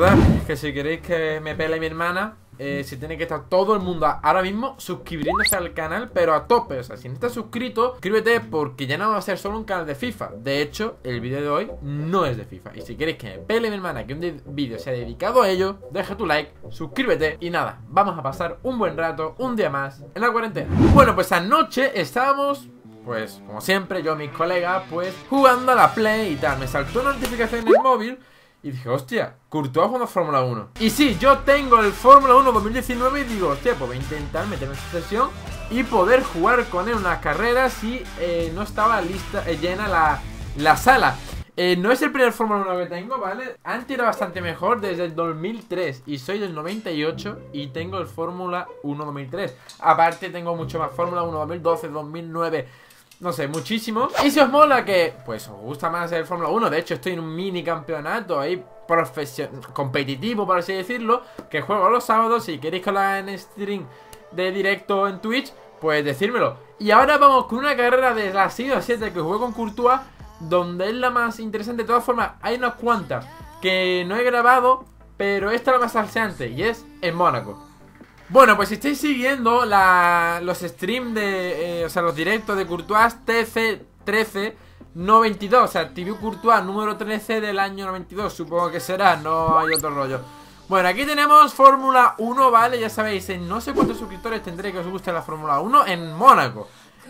verdad que si queréis que me pele mi hermana eh, Si tiene que estar todo el mundo ahora mismo suscribiéndose al canal Pero a tope, o sea, si no estás suscrito Suscríbete porque ya no va a ser solo un canal de FIFA. De hecho, el vídeo de hoy no es de FIFA. Y si queréis que me pele mi hermana Que un vídeo sea dedicado a ello Deja tu like, suscríbete Y nada, vamos a pasar un buen rato, un día más En la cuarentena. Bueno, pues anoche estábamos pues como siempre, yo y mis colegas, pues jugando a la Play y tal. Me saltó una notificación en el móvil y dije, hostia, Courtois jugando Fórmula 1 Y sí, yo tengo el Fórmula 1 2019 y digo, hostia, pues voy a intentar meterme en esta sesión Y poder jugar con él unas carreras si eh, no estaba lista, eh, llena la, la sala eh, no es el primer Fórmula 1 que tengo, ¿vale? Antes era bastante mejor desde el 2003 y soy del 98 y tengo el Fórmula 1 2003. Aparte tengo mucho más Fórmula 1 2012, 2009, no sé, muchísimo. Y si os mola que, pues os gusta más el Fórmula 1, de hecho estoy en un mini campeonato ahí competitivo, por así decirlo, que juego los sábados, si queréis que en stream de directo en Twitch, pues decírmelo. Y ahora vamos con una carrera de la 6 a 7 que juego con Courtois, donde es la más interesante. De todas formas, hay unas cuantas que no he grabado, pero esta es la más salseante y es en Mónaco. Bueno, pues si estáis siguiendo los streams de, eh, o sea, los directos de Courtois TF13 92, o sea, TV Courtois número 13 del año 92, supongo que será, no hay otro rollo. Bueno, aquí tenemos Fórmula 1, ¿vale? Ya sabéis, en no sé cuántos suscriptores tendré que os guste la Fórmula 1 en Mónaco.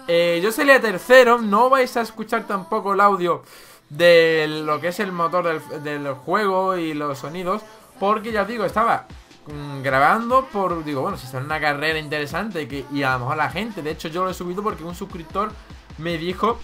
Eh, yo salía tercero, no vais a escuchar tampoco el audio de lo que es el motor del, del juego y los sonidos, porque ya os digo, estaba grabando por, digo, bueno, si es una carrera interesante que, y a lo mejor la gente, de hecho yo lo he subido porque un suscriptor me dijo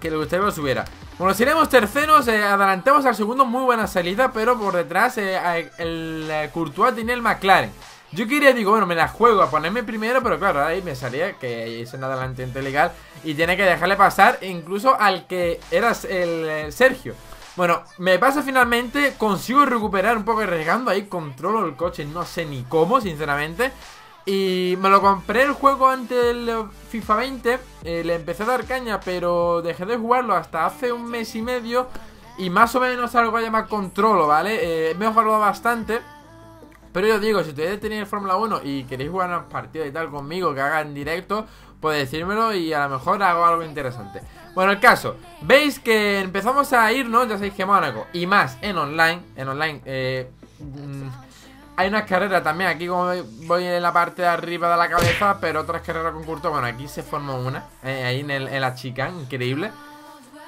que le gustaría que lo subiera. Bueno, si terceros, eh, adelantemos al segundo, muy buena salida, pero por detrás eh, el eh, Courtois tiene el McLaren. Yo quería, digo, bueno, me la juego a ponerme primero, pero claro, ahí me salía que es un adelantamiento ilegal y tiene que dejarle pasar incluso al que era el Sergio. Bueno, me pasa finalmente, consigo recuperar un poco arriesgando ahí, controlo el coche, no sé ni cómo, sinceramente. Y me lo compré el juego antes del FIFA 20, eh, le empecé a dar caña, pero dejé de jugarlo hasta hace un mes y medio. Y más o menos algo a llamar controlo, ¿vale? Eh, me he jugado bastante. Pero yo digo, si ustedes tenéis el Fórmula 1 y queréis jugar una partida y tal conmigo, que haga en directo, pues decírmelo y a lo mejor hago algo interesante. Bueno, el caso, veis que empezamos a irnos, ya sabéis que Mónaco, y más en online, en online, eh, mm, hay unas carreras también, aquí como voy en la parte de arriba de la cabeza, pero otras carreras con curto, bueno, aquí se formó una, eh, ahí en, la chica, increíble.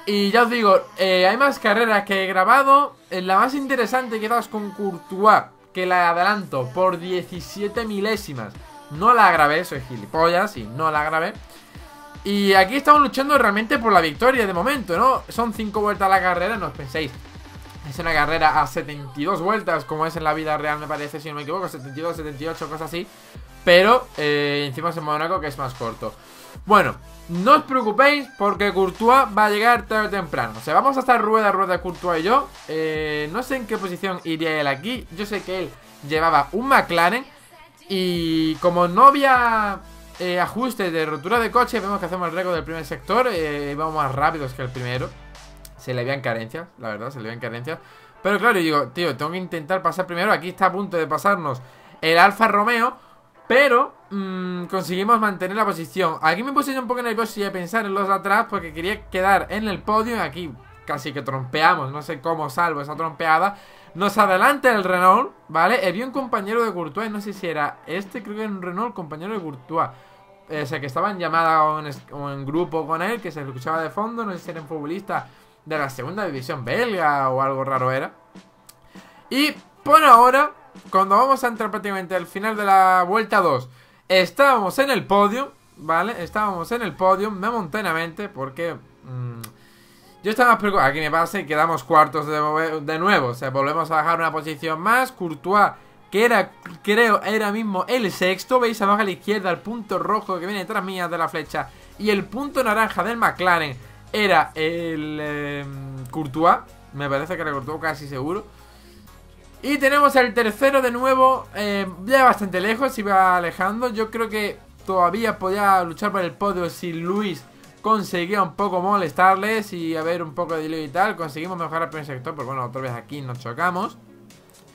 Y ya os digo, eh, hay más carreras que he grabado, la más interesante quizás con Courtois, que la adelanto por 17 milésimas. No la grabé, soy gilipollas y no la grabé. Y aquí estamos luchando realmente por la victoria de momento, ¿no? Son 5 vueltas a la carrera, no os penséis. Es una carrera a 72 vueltas, como es en la vida real, me parece, si no me equivoco, 72, 78, cosas así. Pero eh, encima es en Mónaco, que es más corto. Bueno, no os preocupéis, porque Courtois va a llegar tarde o temprano. O sea, vamos a estar rueda a rueda Courtois y yo. Eh, no sé en qué posición iría él aquí. Yo sé que él llevaba un McLaren. Y como no había eh, ajustes de rotura de coche, vemos que hacemos el récord del primer sector, eh, vamos más rápidos que el primero. Se le veían carencias, la verdad, se le veían carencias. Pero claro, yo digo, tío, tengo que intentar pasar primero. Aquí está a punto de pasarnos el Alfa Romeo, pero mm, conseguimos mantener la posición. Aquí me puse un poco nervioso y a pensar en los de atrás porque quería quedar en el podio. Aquí casi que trompeamos, no sé cómo salvo esa trompeada. Nos adelanta el Renault, ¿vale? Había un compañero de Courtois, no sé si era este, creo que era un Renault, compañero de Courtois. Eh, o sea, que estaba en llamada o en, grupo con él, que se escuchaba de fondo, no sé si era un futbolista de la segunda división belga o algo raro era. Y por ahora, cuando vamos a entrar prácticamente al final de la vuelta 2, estábamos en el podio, ¿vale? Estábamos en el podio momentáneamente porque... Mmm, yo estaba preocupado. Aquí me pasa y quedamos cuartos de, nuevo. O sea, volvemos a bajar una posición más. Courtois que era, creo, era mismo el sexto. Veis abajo a la izquierda el punto rojo que viene detrás mía de la flecha. Y el punto naranja del McLaren era el em, Courtois. Me parece que era Courtois casi seguro. Y tenemos el tercero de nuevo, em, ya bastante lejos, iba alejando. Yo creo que todavía podía luchar por el podio si Luis conseguía un poco molestarles y a ver un poco de delay y tal. Conseguimos mejorar el primer sector, pero bueno, otra vez aquí nos chocamos.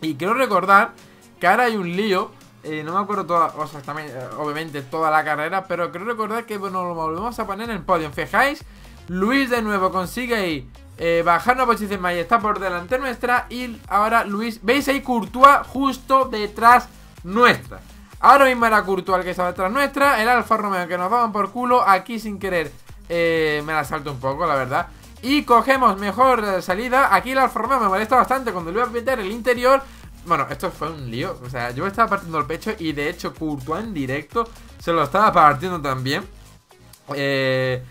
Y quiero recordar que ahora hay un lío eh, no me acuerdo toda, o también, eh, obviamente toda la carrera, pero creo recordar que bueno, lo volvemos a poner en el podio. Fijáis, Luis de nuevo consigue ahí eh, bajar una posición más y está por delante nuestra. Y ahora Luis, ¿veis ahí Courtois justo detrás nuestra? Ahora mismo era Courtois el que estaba detrás nuestra, el Alfa Romeo que nos daban por culo, aquí sin querer me la salto un poco, la verdad. Y cogemos mejor salida, aquí el Alfa Romeo me molesta bastante cuando le voy a meter el interior bueno, esto fue un lío. O sea, yo me estaba partiendo el pecho y de hecho Courtois en directo se lo estaba partiendo también. Eh,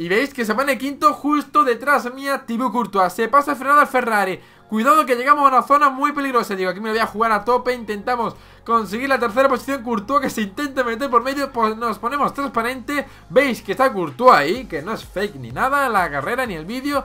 y veis que se pone quinto justo detrás mía Thibaut Courtois. Se pasa frenado al Ferrari. Cuidado que llegamos a una zona muy peligrosa. Digo, aquí me voy a jugar a tope. Intentamos conseguir la tercera posición. Courtois que se intenta meter por medio. Pues nos ponemos transparente. Veis que está Courtois ahí. Que no es fake ni nada. La carrera ni el vídeo.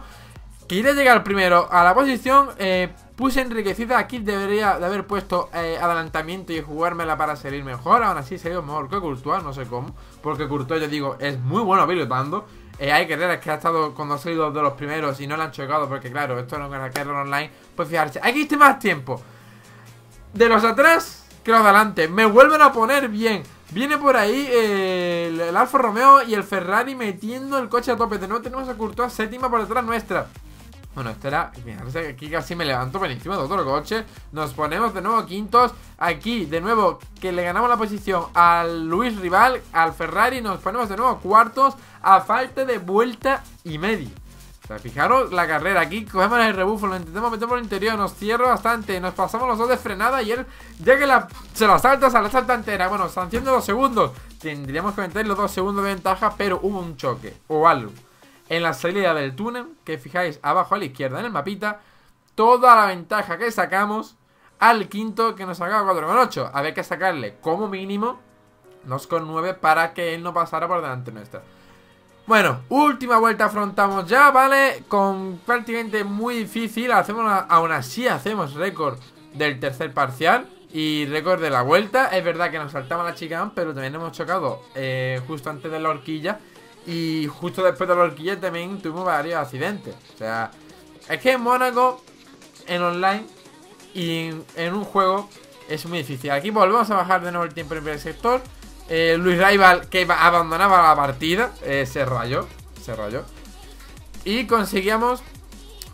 Quiere llegar primero a la posición. Eh, Puse enriquecida, aquí debería de haber puesto eh, adelantamiento y jugármela para salir mejor. Aún así sería mejor que Courtois, no sé cómo Porque Courtois, yo digo, es muy bueno pilotando eh, Hay carreras que ha estado cuando ha salido de los primeros y no le han chocado Porque claro, esto no es una carrera online Pues fijarse, aquí este más tiempo. De los atrás que los de adelante. Me vuelven a poner bien. Viene por ahí el, el, Alfa Romeo y el Ferrari metiendo el coche a tope. De nuevo tenemos a Courtois séptima por detrás nuestra bueno, esto era... Aquí casi me levanto por encima de otro coche. Nos ponemos de nuevo quintos. Aquí, de nuevo, que le ganamos la posición Al Luis Rival, al Ferrari Nos ponemos de nuevo cuartos A falta de vuelta y media. O sea, fijaros la carrera, aquí cogemos el rebufo, lo intentamos meter por el interior, nos cierra bastante, nos pasamos los dos de frenada y él, ya que se la salta, se la salta entera. Bueno, sanción de dos segundos, tendríamos que meter los dos segundos de ventaja, pero hubo un choque o algo en la salida del túnel, que fijáis abajo a la izquierda en el mapita, toda la ventaja que sacamos al quinto que nos sacaba 4,8. Había que sacarle como mínimo 2,9 para que él no pasara por delante nuestra. Bueno, última vuelta afrontamos ya, ¿vale? Con prácticamente muy difícil, hacemos aún así hacemos récord del tercer parcial y récord de la vuelta. Es verdad que nos saltaba la chicane, pero también hemos chocado eh, justo antes de la horquilla y justo después de la horquilla también tuvimos varios accidentes. O sea, es que en Mónaco, en online y en, un juego es muy difícil. Aquí volvemos a bajar de nuevo el tiempo en el primer sector. Eh, Luis Rival, que abandonaba la partida, eh, se rayó. Se rayó. Y conseguíamos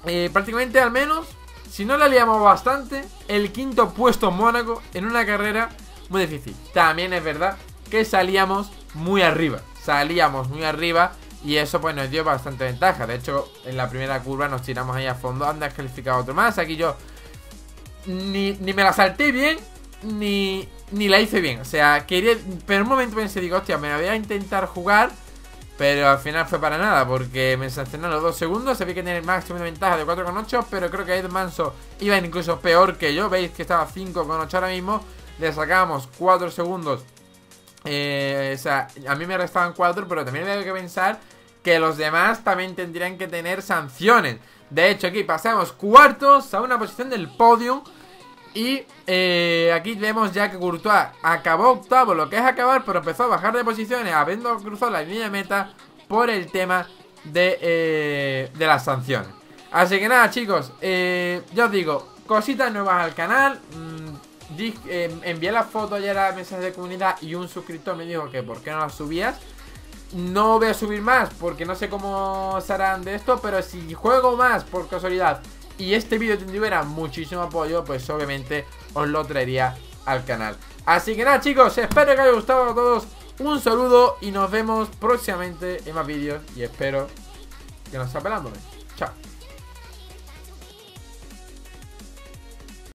eh, prácticamente al menos, si no la liamos bastante, el quinto puesto en Mónaco en una carrera muy difícil. También es verdad que salíamos muy arriba salíamos muy arriba y eso pues nos dio bastante ventaja. De hecho, en la primera curva nos tiramos ahí a fondo. Han descalificado otro más. Aquí yo ni, me la salté bien, ni, ni la hice bien. O sea, quería... Pero un momento pensé, digo, hostia, me la voy a intentar jugar. Pero al final fue para nada, porque me sancionaron los dos segundos. Sabía que tenía el máximo de ventaja de 4,8. Pero creo que Ed Manso iba incluso peor que yo. Veis que estaba 5,8 ahora mismo. Le sacamos 4 segundos eh, o sea, a mí me restaban 4, pero también hay que pensar que los demás también tendrían que tener sanciones. De hecho, aquí pasamos cuartos a una posición del podio. Y eh, aquí vemos ya que Courtois acabó octavo, lo que es acabar, pero empezó a bajar de posiciones, habiendo cruzado la línea de meta por el tema de, eh, de las sanciones. Así que nada, chicos, ya os digo, cositas nuevas al canal. Mmm, eh, envié la foto ayer a mensaje de comunidad y un suscriptor me dijo que por qué no la subías. No voy a subir más porque no sé cómo serán de esto, pero si juego más por casualidad y este vídeo tuviera muchísimo apoyo, pues obviamente os lo traería al canal. Así que nada chicos, espero que haya gustado a todos. Un saludo y nos vemos próximamente en más vídeos y espero que nos está pelándome. Chao.